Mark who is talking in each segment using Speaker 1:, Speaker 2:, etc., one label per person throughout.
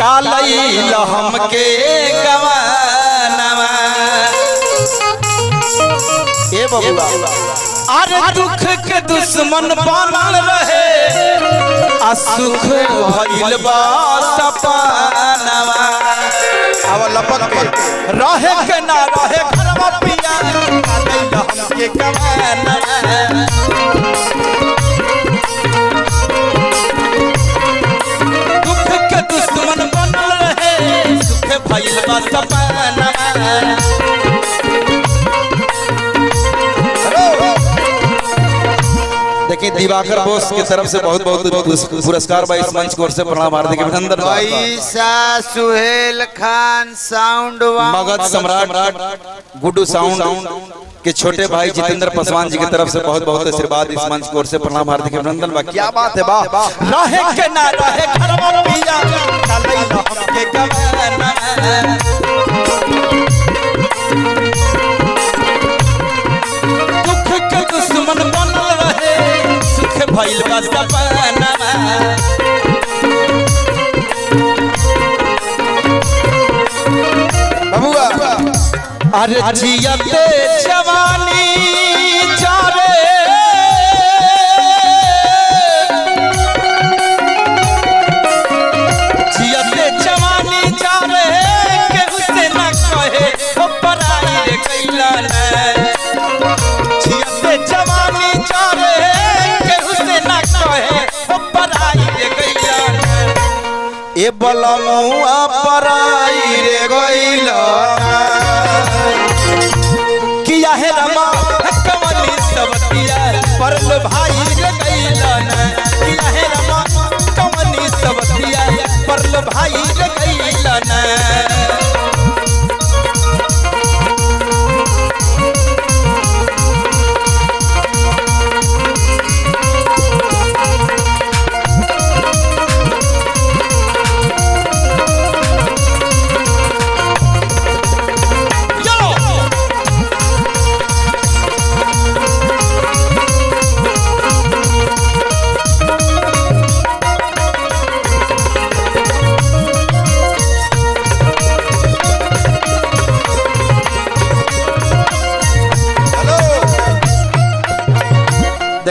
Speaker 1: कालई हमके गवानवा। ए बबुआ दुख के दुश्मन बनल रहे, आ सुख भइल बा सपनवा। अब लपक के रहे के ना रहे, घरवा पिया हमके गवानवा। देखिए दिवाकर बोस की तरफ़ से बहुत बहुत पुरस्कार भाई इस मंच को से प्रणाम हार्दिक अभिनंदन
Speaker 2: सुहेल खान साउंड
Speaker 1: मगध सम्राट गुड्डू साउंड के छोटे भाई जितेंद्र पासवान जी की तरफ़ से बहुत बहुत आशीर्वाद इस मंच को ओर से प्रणाम हार्दिक अभिनंदन। बा क्या बात है बा रहे के ना रहे घरवा पिया भइल बा सपना
Speaker 2: बबुआ
Speaker 1: अरे जियते जवानी चारे जियते जवानी चारे के उसे न कहे ओ पराई रे कैला ने जियते जवानी चारे ए बलमुआ पराई रे गइला किया है रमा कमली सबतिया पर भाई रे गइला न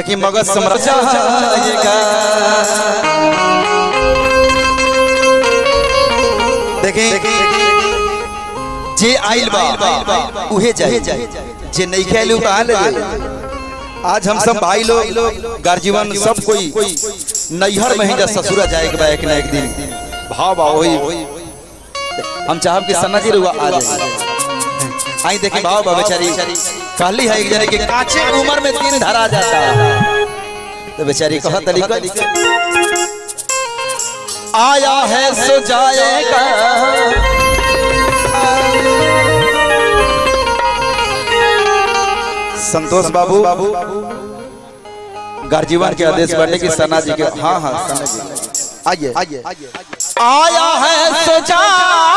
Speaker 1: देखिए मगध देखिए जे आइल बा उहे जाए। जे नहीं खेलू कहा ले आज हम सब भाई लोग गार्जीवन सब कोई नैहर में ही जा ससुरा जाए के एक ना एक दिन। भाव बा वही हम चाहब कि सन्ना जी रुआ आ जाए। आई देखी भाव बा बेचारी। कहली है जने के काचे उम्र में तीन धरा जाता। तो बेचारी कहा तरीका आया है सो जाएगा। संतोष बाबू। बाबू गार्जीवन के आदेश बाटे कि सना जी के हाँ हाँ जी आइए। आया है सो जाएगा।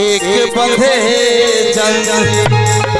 Speaker 1: एक बंधे जंग।